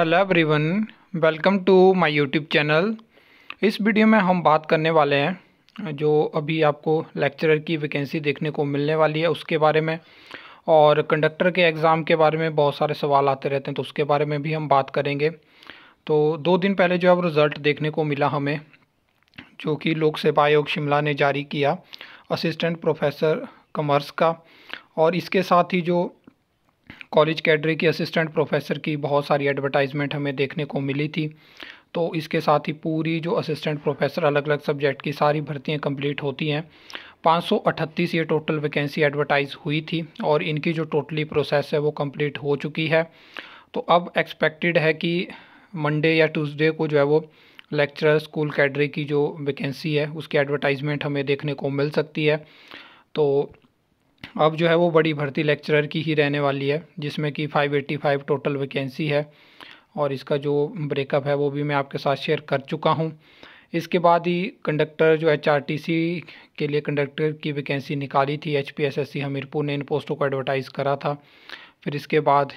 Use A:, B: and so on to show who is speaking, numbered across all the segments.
A: Hello everyone welcome to my YouTube channel इस video में हम बात करने वाले हैं, जो अभी आपको लेक्चरर की वैकेंसी देखने को मिलने वाली है उसके बारे में और कंडक्टर के एग्ज़ाम के बारे में बहुत सारे सवाल आते रहते हैं तो उसके बारे में भी हम बात करेंगे। तो दो दिन पहले जो अब रिज़ल्ट देखने को मिला हमें, जो कि लोक सेवा आयोग शिमला ने जारी किया असिस्टेंट प्रोफेसर कमर्स का। और इसके साथ ही जो कॉलेज कैडरे की असिस्टेंट प्रोफेसर की बहुत सारी एडवर्टाइजमेंट हमें देखने को मिली थी। तो इसके साथ ही पूरी जो असिस्टेंट प्रोफेसर अलग अलग सब्जेक्ट की सारी भर्तियाँ कंप्लीट होती हैं। पाँच ये टोटल वैकेंसी एडवर्टाइज हुई थी और इनकी जो टोटली प्रोसेस है वो कंप्लीट हो चुकी है। तो अब एक्सपेक्टेड है कि मंडे या ट्यूसडे को जो है वो लेक्चरर स्कूल कैडरे की जो वैकेंसी है उसकी एडवर्टाइजमेंट हमें देखने को मिल सकती है। तो अब जो है वो बड़ी भर्ती लेक्चरर की ही रहने वाली है, जिसमें कि 585 टोटल वैकेंसी है और इसका जो ब्रेकअप है वो भी मैं आपके साथ शेयर कर चुका हूँ। इसके बाद ही कंडक्टर जो एच के लिए कंडक्टर की वैकेंसी निकाली थी एच हमीरपुर ने इन पोस्टों को एडवर्टाइज़ करा था। फिर इसके बाद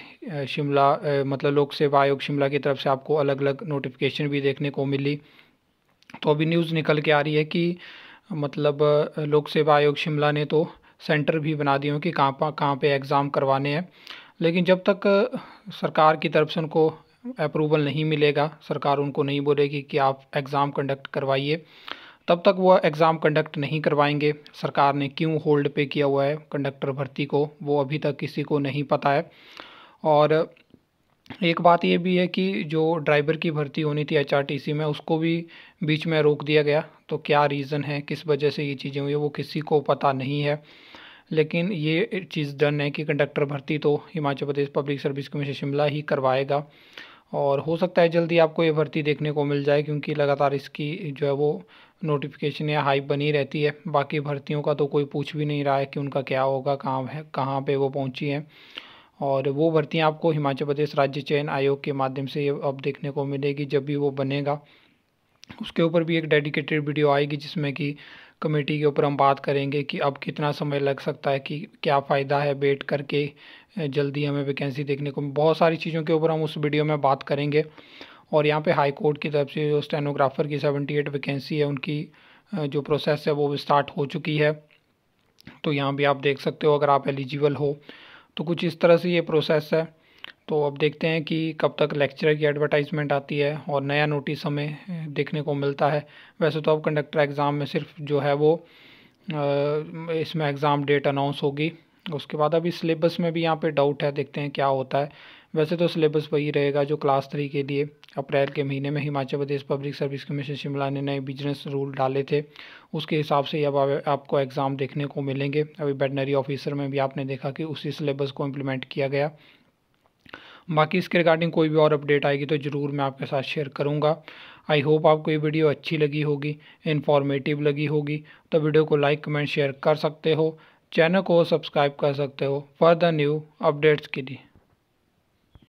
A: शिमला मतलब लोक सेवा आयोग शिमला की तरफ़ से आपको अलग अलग नोटिफिकेशन भी देखने को मिली। तो अभी न्यूज़ निकल के आ रही है कि मतलब लोक सेवा आयोग शिमला ने तो सेंटर भी बना दिए हों कि कहाँ पर कहाँ पर एग्ज़ाम करवाने हैं। लेकिन जब तक सरकार की तरफ़ से उनको अप्रूवल नहीं मिलेगा, सरकार उनको नहीं बोलेगी कि आप एग्ज़ाम कंडक्ट करवाइए, तब तक वो एग्ज़ाम कंडक्ट नहीं करवाएँगे। सरकार ने क्यों होल्ड पे किया हुआ है कंडक्टर भर्ती को, वो अभी तक किसी को नहीं पता है। और एक बात ये भी है कि जो ड्राइवर की भर्ती होनी थी एच में, उसको भी बीच में रोक दिया गया। तो क्या रीज़न है, किस वजह से ये चीज़ें हुई, वो किसी को पता नहीं है। लेकिन ये चीज़ डन है कि कंडक्टर भर्ती तो Himachal Pradesh public service commission Shimla ही करवाएगा। और हो सकता है जल्दी आपको ये भर्ती देखने को मिल जाए, क्योंकि लगातार इसकी जो है वो नोटिफिकेशन या हाइप बनी रहती है। बाकी भर्तियों का तो कोई पूछ भी नहीं रहा है कि उनका क्या होगा, कहाँ है, कहाँ पे वो पहुँची हैं। और वो भर्तियाँ आपको हिमाचल प्रदेश राज्य चयन आयोग के माध्यम से अब देखने को मिलेगी जब भी वो बनेगा। उसके ऊपर भी एक डेडिकेटेड वीडियो आएगी जिसमें कि कमेटी के ऊपर हम बात करेंगे कि अब कितना समय लग सकता है कि क्या फ़ायदा है वेट करके जल्दी हमें वैकेंसी देखने को। बहुत सारी चीज़ों के ऊपर हम उस वीडियो में बात करेंगे। और यहाँ पे हाई कोर्ट की तरफ़ से जो स्टेनोग्राफ़र की सेवेंटी एट वैकेंसी है, उनकी जो प्रोसेस है वो स्टार्ट हो चुकी है। तो यहाँ भी आप देख सकते हो, अगर आप एलिजिबल हो तो कुछ इस तरह से ये प्रोसेस है। तो अब देखते हैं कि कब तक लेक्चर की एडवर्टाइजमेंट आती है और नया नोटिस हमें देखने को मिलता है। वैसे तो अब कंडक्टर एग्ज़ाम में सिर्फ़ जो है वो इसमें एग्ज़ाम डेट अनाउंस होगी। उसके बाद अभी सिलेबस में भी यहाँ पे डाउट है, देखते हैं क्या होता है। वैसे तो सिलेबस वही रहेगा जो क्लास थ्री के लिए अप्रैल के महीने में Himachal Pradesh public service commission Shimla ने नए बिज़नेस रूल डाले थे। उसके हिसाब से अब आपको एग्ज़ाम देखने को मिलेंगे। अभी वेटनरी ऑफिसर में भी आपने देखा कि उसी सिलेबस को इम्प्लीमेंट किया गया। बाकी इसके रिगार्डिंग कोई भी और अपडेट आएगी तो ज़रूर मैं आपके साथ शेयर करूँगा। आई होप आपको ये वीडियो अच्छी लगी होगी इन्फॉर्मेटिव लगी होगी। तो वीडियो को लाइक कमेंट शेयर कर सकते हो। चैनल को सब्सक्राइब कर सकते हो फॉर द न्यू अपडेट्स के लिए।